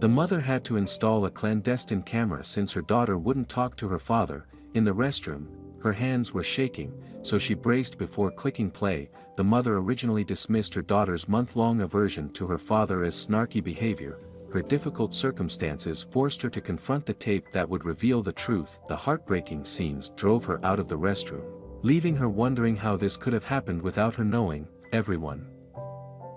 The mother had to install a clandestine camera since her daughter wouldn't talk to her father, in the restroom, her hands were shaking, so she braced before clicking play, the mother originally dismissed her daughter's month-long aversion to her father as snarky behavior, her difficult circumstances forced her to confront the tape that would reveal the truth, the heartbreaking scenes drove her out of the restroom, leaving her wondering how this could have happened without her knowing, everyone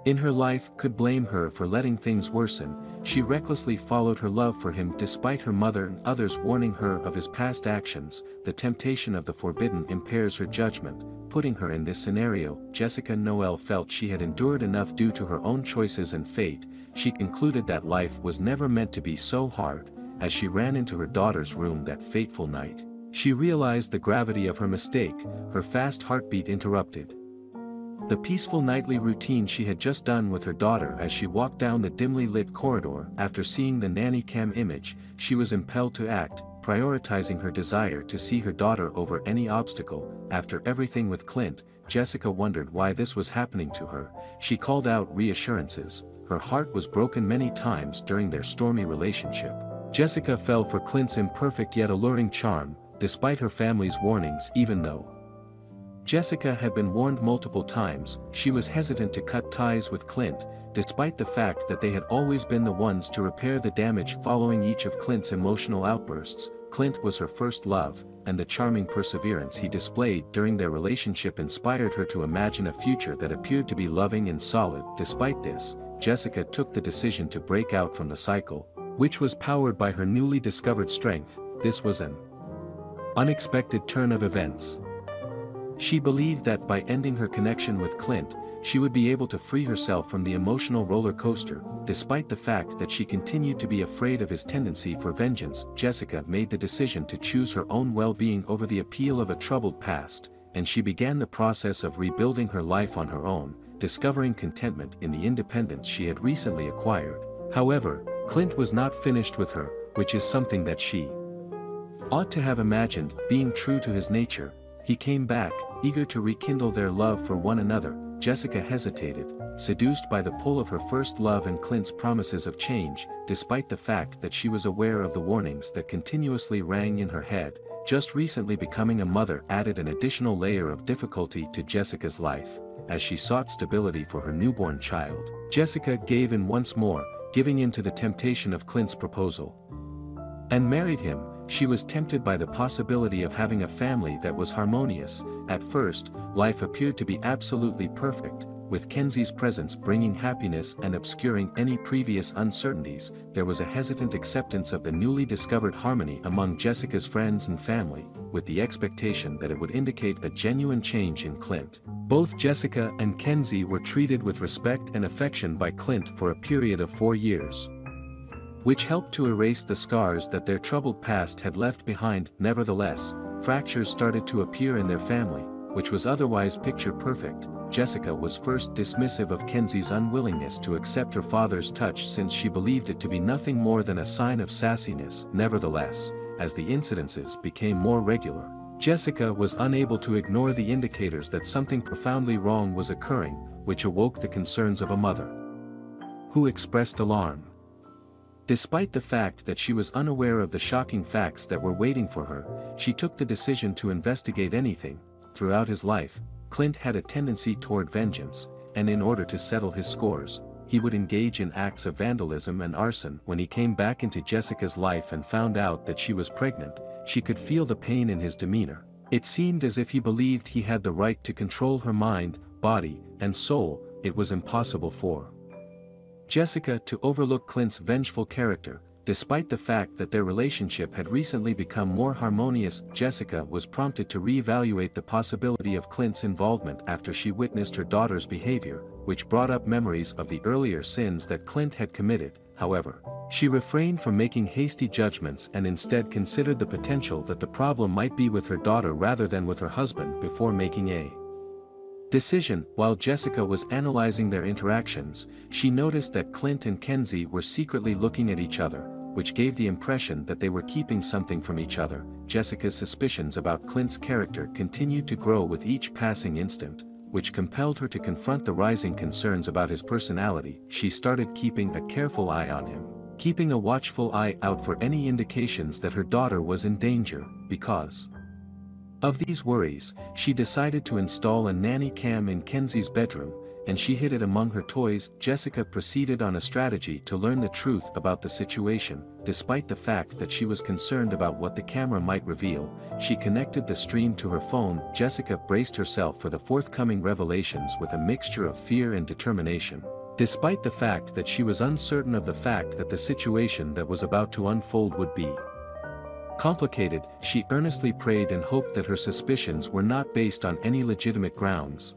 in her life could blame her for letting things worsen, she recklessly followed her love for him despite her mother and others warning her of his past actions, the temptation of the forbidden impairs her judgment, putting her in this scenario, Jessica Noel felt she had endured enough due to her own choices and fate, she concluded that life was never meant to be so hard, as she ran into her daughter's room that fateful night. She realized the gravity of her mistake, her fast heartbeat interrupted. The peaceful nightly routine she had just done with her daughter as she walked down the dimly lit corridor after seeing the nanny cam image, she was impelled to act, prioritizing her desire to see her daughter over any obstacle, after everything with Clint, Jessica wondered why this was happening to her, she called out reassurances, her heart was broken many times during their stormy relationship. Jessica fell for Clint's imperfect yet alluring charm, despite her family's warnings even though, Jessica had been warned multiple times, she was hesitant to cut ties with Clint, despite the fact that they had always been the ones to repair the damage following each of Clint's emotional outbursts. Clint was her first love, and the charming perseverance he displayed during their relationship inspired her to imagine a future that appeared to be loving and solid. Despite this, Jessica took the decision to break out from the cycle, which was powered by her newly discovered strength. This was an unexpected turn of events. She believed that by ending her connection with Clint, she would be able to free herself from the emotional roller coaster, despite the fact that she continued to be afraid of his tendency for vengeance. Jessica made the decision to choose her own well-being over the appeal of a troubled past, and she began the process of rebuilding her life on her own, discovering contentment in the independence she had recently acquired. However, Clint was not finished with her, which is something that she ought to have imagined, being true to his nature, he came back, eager to rekindle their love for one another, Jessica hesitated, seduced by the pull of her first love and Clint's promises of change, despite the fact that she was aware of the warnings that continuously rang in her head, just recently becoming a mother added an additional layer of difficulty to Jessica's life, as she sought stability for her newborn child. Jessica gave in once more, giving in to the temptation of Clint's proposal. And married him, she was tempted by the possibility of having a family that was harmonious. At first, life appeared to be absolutely perfect, with Kenzie's presence bringing happiness and obscuring any previous uncertainties, there was a hesitant acceptance of the newly discovered harmony among Jessica's friends and family, with the expectation that it would indicate a genuine change in Clint. Both Jessica and Kenzie were treated with respect and affection by Clint for a period of four years which helped to erase the scars that their troubled past had left behind. Nevertheless, fractures started to appear in their family, which was otherwise picture perfect. Jessica was first dismissive of Kenzie's unwillingness to accept her father's touch since she believed it to be nothing more than a sign of sassiness. Nevertheless, as the incidences became more regular, Jessica was unable to ignore the indicators that something profoundly wrong was occurring, which awoke the concerns of a mother who expressed alarm. Despite the fact that she was unaware of the shocking facts that were waiting for her, she took the decision to investigate anything. Throughout his life, Clint had a tendency toward vengeance, and in order to settle his scores, he would engage in acts of vandalism and arson. When he came back into Jessica's life and found out that she was pregnant, she could feel the pain in his demeanor. It seemed as if he believed he had the right to control her mind, body, and soul, it was impossible for Jessica to overlook Clint's vengeful character, despite the fact that their relationship had recently become more harmonious, Jessica was prompted to re-evaluate the possibility of Clint's involvement after she witnessed her daughter's behavior, which brought up memories of the earlier sins that Clint had committed, however. She refrained from making hasty judgments and instead considered the potential that the problem might be with her daughter rather than with her husband before making a decision, while Jessica was analyzing their interactions, she noticed that Clint and Kenzie were secretly looking at each other, which gave the impression that they were keeping something from each other. Jessica's suspicions about Clint's character continued to grow with each passing instant, which compelled her to confront the rising concerns about his personality. She started keeping a careful eye on him, keeping a watchful eye out for any indications that her daughter was in danger, because of these worries, she decided to install a nanny cam in Kenzie's bedroom, and she hid it among her toys. Jessica proceeded on a strategy to learn the truth about the situation, despite the fact that she was concerned about what the camera might reveal, she connected the stream to her phone. Jessica braced herself for the forthcoming revelations with a mixture of fear and determination. Despite the fact that she was uncertain of the fact that the situation that was about to unfold would be complicated, she earnestly prayed and hoped that her suspicions were not based on any legitimate grounds.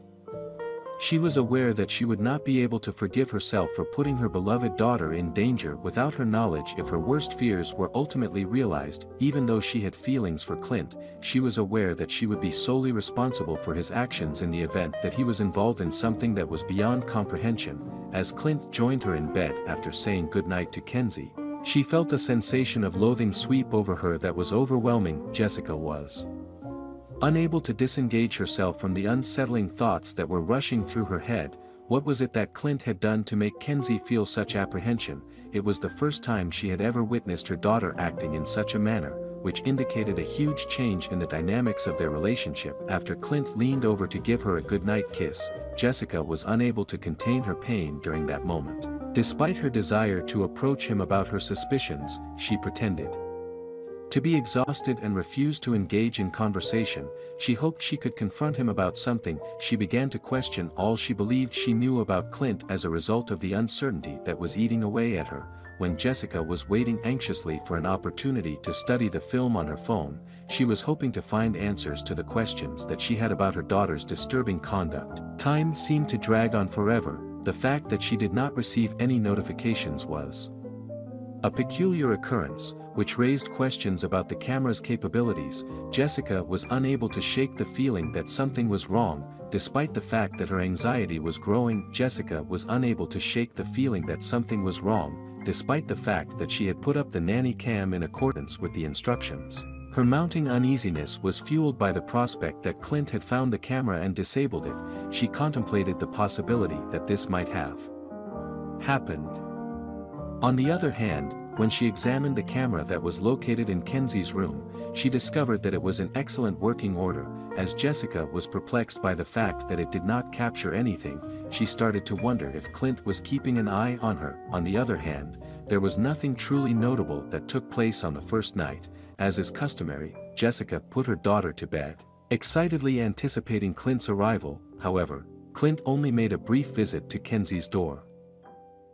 She was aware that she would not be able to forgive herself for putting her beloved daughter in danger without her knowledge if her worst fears were ultimately realized, even though she had feelings for Clint, she was aware that she would be solely responsible for his actions in the event that he was involved in something that was beyond comprehension. As Clint joined her in bed after saying goodnight to Kenzie, she felt a sensation of loathing sweep over her that was overwhelming, Jessica was. Unable to disengage herself from the unsettling thoughts that were rushing through her head, what was it that Clint had done to make Kenzie feel such apprehension, it was the first time she had ever witnessed her daughter acting in such a manner, which indicated a huge change in the dynamics of their relationship. After Clint leaned over to give her a goodnight kiss, Jessica was unable to contain her pain during that moment. Despite her desire to approach him about her suspicions, she pretended to be exhausted and refused to engage in conversation, she hoped she could confront him about something, she began to question all she believed she knew about Clint as a result of the uncertainty that was eating away at her. When Jessica was waiting anxiously for an opportunity to study the film on her phone, she was hoping to find answers to the questions that she had about her daughter's disturbing conduct. Time seemed to drag on forever, the fact that she did not receive any notifications was a peculiar occurrence, which raised questions about the camera's capabilities, Jessica was unable to shake the feeling that something was wrong, despite the fact that her anxiety was growing. Jessica was unable to shake the feeling that something was wrong, despite the fact that she had put up the nanny cam in accordance with the instructions. Her mounting uneasiness was fueled by the prospect that Clint had found the camera and disabled it, she contemplated the possibility that this might have happened. On the other hand, when she examined the camera that was located in Kenzie's room, she discovered that it was in excellent working order, as Jessica was perplexed by the fact that it did not capture anything, she started to wonder if Clint was keeping an eye on her. On the other hand, there was nothing truly notable that took place on the first night, as is customary, Jessica put her daughter to bed. Excitedly anticipating Clint's arrival, however, Clint only made a brief visit to Kenzie's door.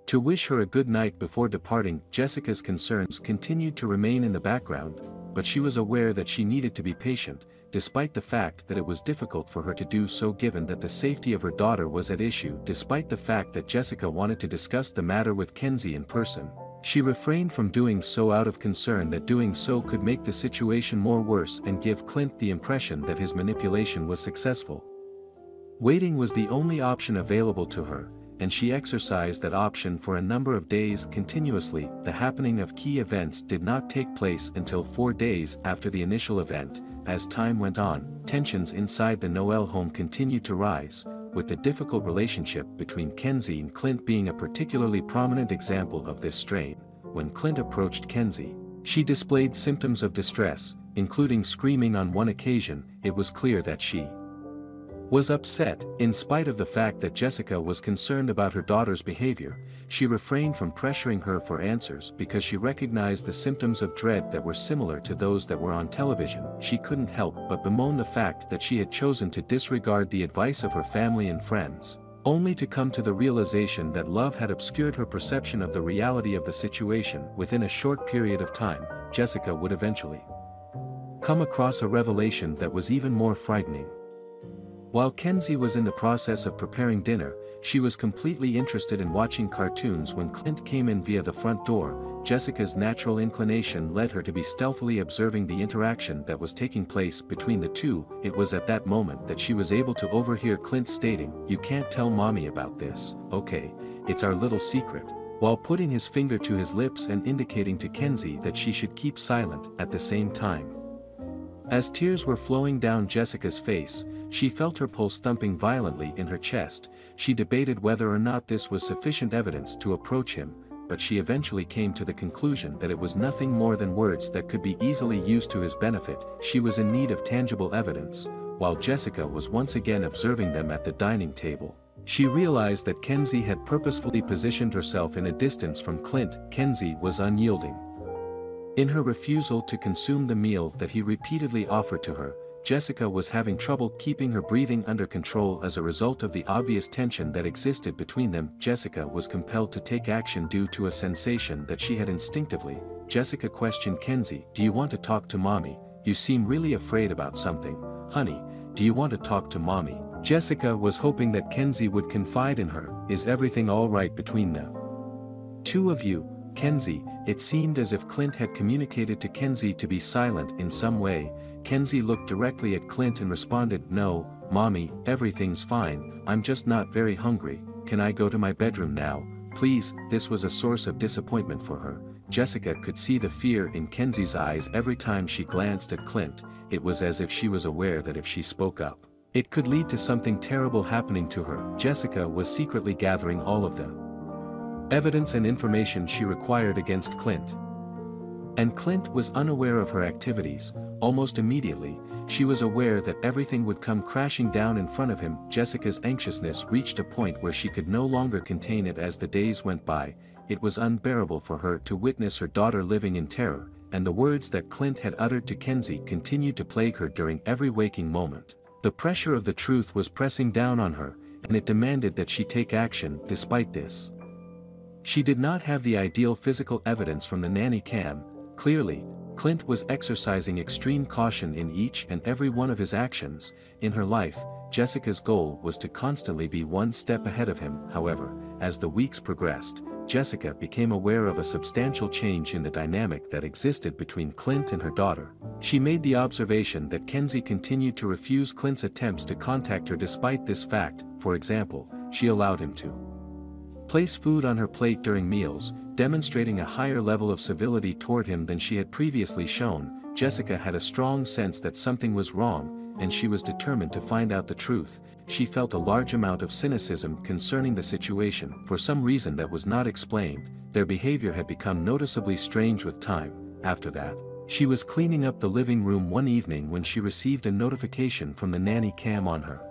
To wish her a good night before departing, Jessica's concerns continued to remain in the background, but she was aware that she needed to be patient, despite the fact that it was difficult for her to do so given that the safety of her daughter was at issue. Despite the fact that Jessica wanted to discuss the matter with Kenzie in person, she refrained from doing so out of concern that doing so could make the situation more worse and give Clint the impression that his manipulation was successful. Waiting was the only option available to her, and she exercised that option for a number of days continuously. The happening of key events did not take place until four days after the initial event. As time went on, tensions inside the Noel home continued to rise, with the difficult relationship between Kenzie and Clint being a particularly prominent example of this strain. When Clint approached Kenzie, she displayed symptoms of distress, including screaming on one occasion, it was clear that she was upset, in spite of the fact that Jessica was concerned about her daughter's behavior, she refrained from pressuring her for answers because she recognized the symptoms of dread that were similar to those that were on television. She couldn't help but bemoan the fact that she had chosen to disregard the advice of her family and friends, only to come to the realization that love had obscured her perception of the reality of the situation. Within a short period of time, Jessica would eventually come across a revelation that was even more frightening. While Kenzie was in the process of preparing dinner, she was completely interested in watching cartoons when Clint came in via the front door, Jessica's natural inclination led her to be stealthily observing the interaction that was taking place between the two, it was at that moment that she was able to overhear Clint stating, you can't tell mommy about this, okay, it's our little secret, while putting his finger to his lips and indicating to Kenzie that she should keep silent at the same time. As tears were flowing down Jessica's face, she felt her pulse thumping violently in her chest, she debated whether or not this was sufficient evidence to approach him, but she eventually came to the conclusion that it was nothing more than words that could be easily used to his benefit, she was in need of tangible evidence, while Jessica was once again observing them at the dining table. She realized that Kenzie had purposefully positioned herself in a distance from Clint, Kenzie was unyielding. In her refusal to consume the meal that he repeatedly offered to her, Jessica was having trouble keeping her breathing under control as a result of the obvious tension that existed between them. Jessica was compelled to take action due to a sensation that she had instinctively. Jessica questioned Kenzie, Do you want to talk to mommy? You seem really afraid about something. Honey, do you want to talk to mommy? Jessica was hoping that Kenzie would confide in her, is everything alright between them? Two of you, Kenzie, it seemed as if Clint had communicated to Kenzie to be silent in some way, Kenzie looked directly at Clint and responded no, mommy, everything's fine, I'm just not very hungry, can I go to my bedroom now, please, this was a source of disappointment for her. Jessica could see the fear in Kenzie's eyes every time she glanced at Clint, it was as if she was aware that if she spoke up, it could lead to something terrible happening to her. Jessica was secretly gathering all of the evidence and information she required against Clint. And Clint was unaware of her activities, almost immediately, she was aware that everything would come crashing down in front of him. Jessica's anxiousness reached a point where she could no longer contain it as the days went by, it was unbearable for her to witness her daughter living in terror, and the words that Clint had uttered to Kenzie continued to plague her during every waking moment. The pressure of the truth was pressing down on her, and it demanded that she take action despite this. She did not have the ideal physical evidence from the nanny cam, Clearly, Clint was exercising extreme caution in each and every one of his actions, in her life, Jessica's goal was to constantly be one step ahead of him, however, as the weeks progressed, Jessica became aware of a substantial change in the dynamic that existed between Clint and her daughter. She made the observation that Kenzie continued to refuse Clint's attempts to contact her despite this fact, for example, she allowed him to place food on her plate during meals, demonstrating a higher level of civility toward him than she had previously shown, Jessica had a strong sense that something was wrong, and she was determined to find out the truth. She felt a large amount of cynicism concerning the situation. For some reason that was not explained, their behavior had become noticeably strange with time. After that, she was cleaning up the living room one evening when she received a notification from the nanny cam on her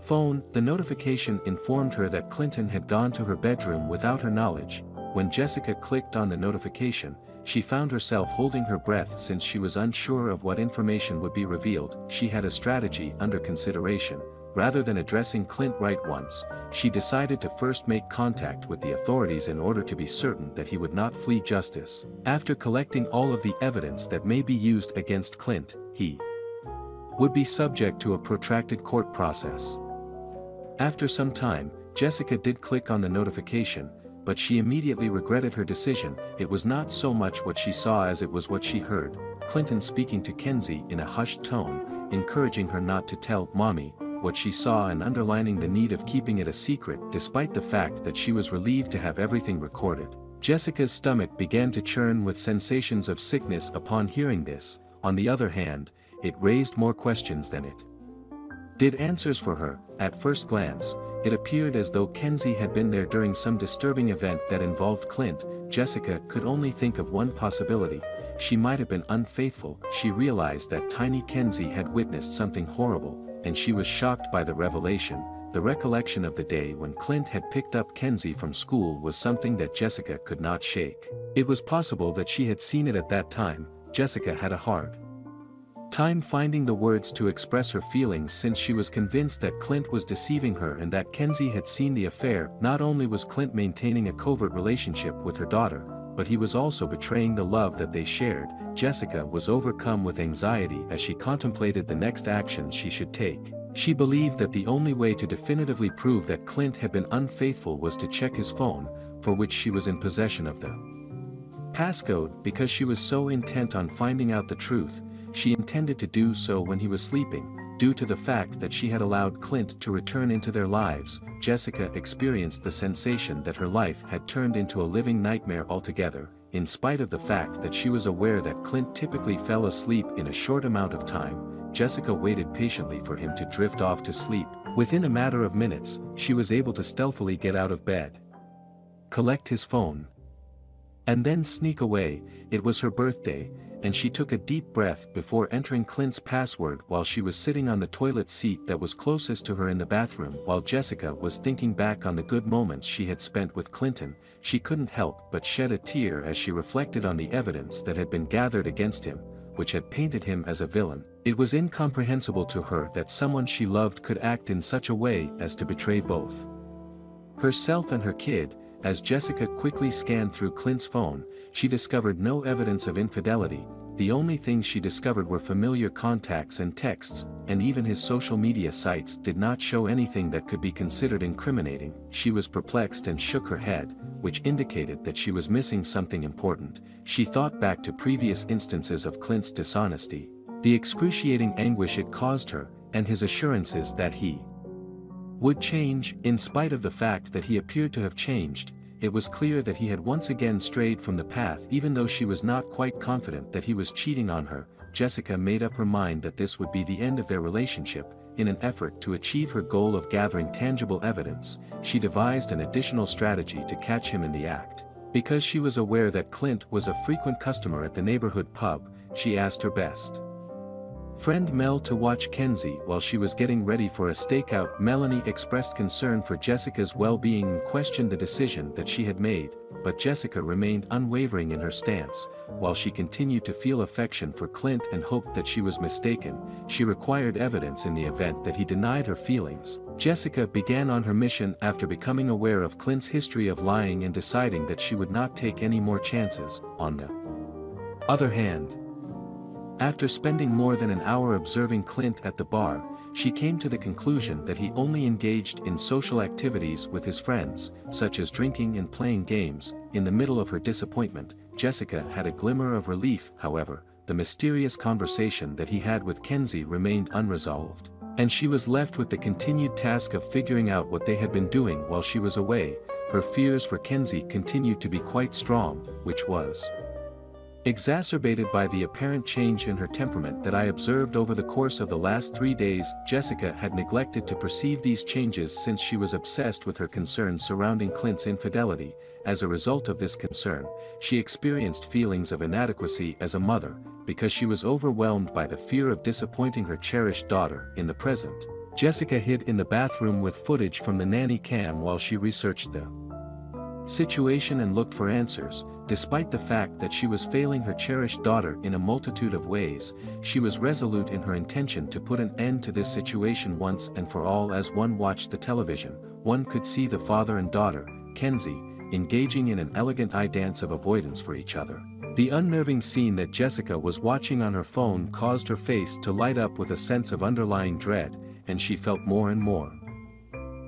phone. The notification informed her that Clinton had gone to her bedroom without her knowledge, when Jessica clicked on the notification, she found herself holding her breath since she was unsure of what information would be revealed. She had a strategy under consideration. Rather than addressing Clint right once, she decided to first make contact with the authorities in order to be certain that he would not flee justice. After collecting all of the evidence that may be used against Clint, he would be subject to a protracted court process. After some time, Jessica did click on the notification, but she immediately regretted her decision, it was not so much what she saw as it was what she heard, Clinton speaking to Kenzie in a hushed tone, encouraging her not to tell mommy what she saw and underlining the need of keeping it a secret despite the fact that she was relieved to have everything recorded. Jessica's stomach began to churn with sensations of sickness upon hearing this, on the other hand, it raised more questions than it did answers for her, at first glance, it appeared as though Kenzie had been there during some disturbing event that involved Clint, Jessica could only think of one possibility, she might have been unfaithful, she realized that tiny Kenzie had witnessed something horrible, and she was shocked by the revelation, the recollection of the day when Clint had picked up Kenzie from school was something that Jessica could not shake. It was possible that she had seen it at that time, Jessica had a hard time finding the words to express her feelings since she was convinced that Clint was deceiving her and that Kenzie had seen the affair. Not only was Clint maintaining a covert relationship with her daughter, but he was also betraying the love that they shared. Jessica was overcome with anxiety as she contemplated the next actions she should take. She believed that the only way to definitively prove that Clint had been unfaithful was to check his phone, for which she was in possession of the passcode because she was so intent on finding out the truth, she intended to do so when he was sleeping, due to the fact that she had allowed Clint to return into their lives, Jessica experienced the sensation that her life had turned into a living nightmare altogether, in spite of the fact that she was aware that Clint typically fell asleep in a short amount of time, Jessica waited patiently for him to drift off to sleep. Within a matter of minutes, she was able to stealthily get out of bed. collect his phone. And then sneak away, it was her birthday, and she took a deep breath before entering Clint's password while she was sitting on the toilet seat that was closest to her in the bathroom while Jessica was thinking back on the good moments she had spent with Clinton, she couldn't help but shed a tear as she reflected on the evidence that had been gathered against him, which had painted him as a villain. It was incomprehensible to her that someone she loved could act in such a way as to betray both. Herself and her kid, as Jessica quickly scanned through Clint's phone, she discovered no evidence of infidelity, the only things she discovered were familiar contacts and texts, and even his social media sites did not show anything that could be considered incriminating. She was perplexed and shook her head, which indicated that she was missing something important. She thought back to previous instances of Clint's dishonesty, the excruciating anguish it caused her, and his assurances that he would change, in spite of the fact that he appeared to have changed, it was clear that he had once again strayed from the path even though she was not quite confident that he was cheating on her, Jessica made up her mind that this would be the end of their relationship, in an effort to achieve her goal of gathering tangible evidence, she devised an additional strategy to catch him in the act. Because she was aware that Clint was a frequent customer at the neighborhood pub, she asked her best. Friend Mel to watch Kenzie while she was getting ready for a stakeout. Melanie expressed concern for Jessica's well-being and questioned the decision that she had made, but Jessica remained unwavering in her stance, while she continued to feel affection for Clint and hoped that she was mistaken, she required evidence in the event that he denied her feelings. Jessica began on her mission after becoming aware of Clint's history of lying and deciding that she would not take any more chances, on the other hand, after spending more than an hour observing Clint at the bar, she came to the conclusion that he only engaged in social activities with his friends, such as drinking and playing games. In the middle of her disappointment, Jessica had a glimmer of relief, however, the mysterious conversation that he had with Kenzie remained unresolved. And she was left with the continued task of figuring out what they had been doing while she was away, her fears for Kenzie continued to be quite strong, which was Exacerbated by the apparent change in her temperament that I observed over the course of the last three days, Jessica had neglected to perceive these changes since she was obsessed with her concerns surrounding Clint's infidelity. As a result of this concern, she experienced feelings of inadequacy as a mother, because she was overwhelmed by the fear of disappointing her cherished daughter in the present. Jessica hid in the bathroom with footage from the nanny cam while she researched the situation and looked for answers, despite the fact that she was failing her cherished daughter in a multitude of ways, she was resolute in her intention to put an end to this situation once and for all as one watched the television, one could see the father and daughter, Kenzie, engaging in an elegant eye dance of avoidance for each other. The unnerving scene that Jessica was watching on her phone caused her face to light up with a sense of underlying dread, and she felt more and more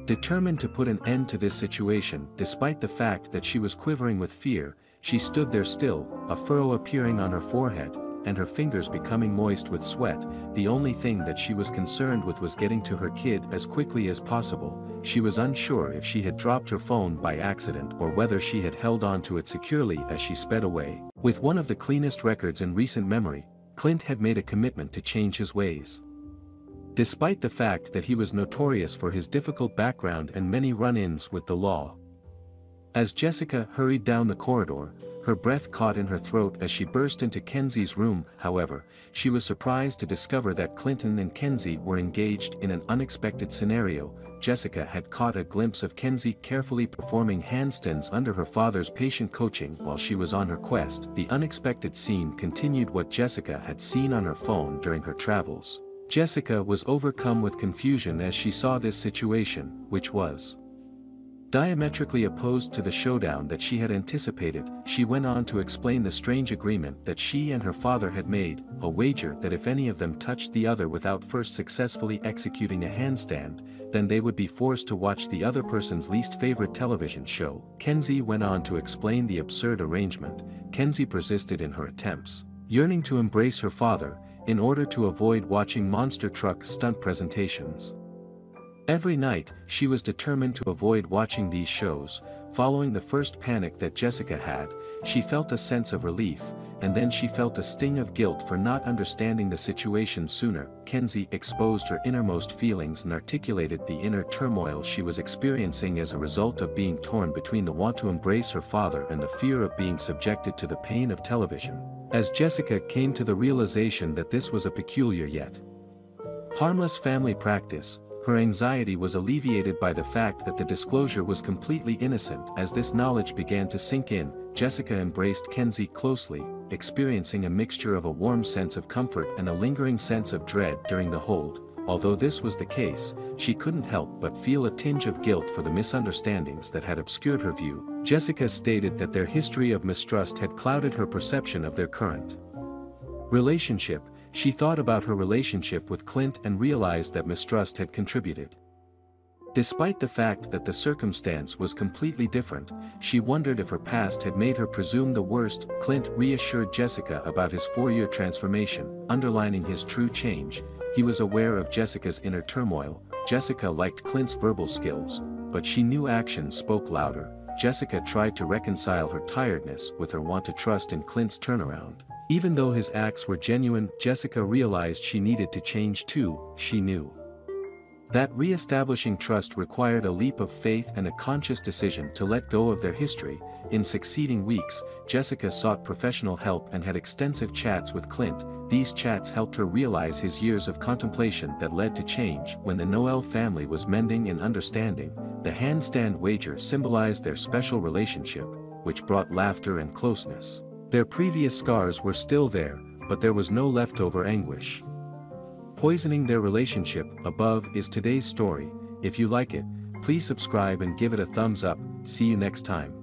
Determined to put an end to this situation despite the fact that she was quivering with fear, she stood there still, a furrow appearing on her forehead, and her fingers becoming moist with sweat, the only thing that she was concerned with was getting to her kid as quickly as possible, she was unsure if she had dropped her phone by accident or whether she had held on to it securely as she sped away. With one of the cleanest records in recent memory, Clint had made a commitment to change his ways. Despite the fact that he was notorious for his difficult background and many run-ins with the law. As Jessica hurried down the corridor, her breath caught in her throat as she burst into Kenzie's room, however, she was surprised to discover that Clinton and Kenzie were engaged in an unexpected scenario, Jessica had caught a glimpse of Kenzie carefully performing handstands under her father's patient coaching while she was on her quest. The unexpected scene continued what Jessica had seen on her phone during her travels. Jessica was overcome with confusion as she saw this situation, which was diametrically opposed to the showdown that she had anticipated, she went on to explain the strange agreement that she and her father had made, a wager that if any of them touched the other without first successfully executing a handstand, then they would be forced to watch the other person's least favorite television show. Kenzie went on to explain the absurd arrangement, Kenzie persisted in her attempts, yearning to embrace her father, in order to avoid watching monster truck stunt presentations. Every night, she was determined to avoid watching these shows, following the first panic that Jessica had, she felt a sense of relief, and then she felt a sting of guilt for not understanding the situation sooner. Kenzie exposed her innermost feelings and articulated the inner turmoil she was experiencing as a result of being torn between the want to embrace her father and the fear of being subjected to the pain of television. As Jessica came to the realization that this was a peculiar yet harmless family practice, her anxiety was alleviated by the fact that the disclosure was completely innocent. As this knowledge began to sink in, Jessica embraced Kenzie closely, experiencing a mixture of a warm sense of comfort and a lingering sense of dread during the hold. Although this was the case, she couldn't help but feel a tinge of guilt for the misunderstandings that had obscured her view. Jessica stated that their history of mistrust had clouded her perception of their current relationship, she thought about her relationship with Clint and realized that mistrust had contributed. Despite the fact that the circumstance was completely different, she wondered if her past had made her presume the worst. Clint reassured Jessica about his four-year transformation, underlining his true change. He was aware of Jessica's inner turmoil. Jessica liked Clint's verbal skills, but she knew actions spoke louder. Jessica tried to reconcile her tiredness with her want to trust in Clint's turnaround. Even though his acts were genuine, Jessica realized she needed to change too, she knew. That re-establishing trust required a leap of faith and a conscious decision to let go of their history. In succeeding weeks, Jessica sought professional help and had extensive chats with Clint. These chats helped her realize his years of contemplation that led to change. When the Noel family was mending and understanding, the handstand wager symbolized their special relationship, which brought laughter and closeness. Their previous scars were still there, but there was no leftover anguish. Poisoning their relationship above is today's story. If you like it, please subscribe and give it a thumbs up. See you next time.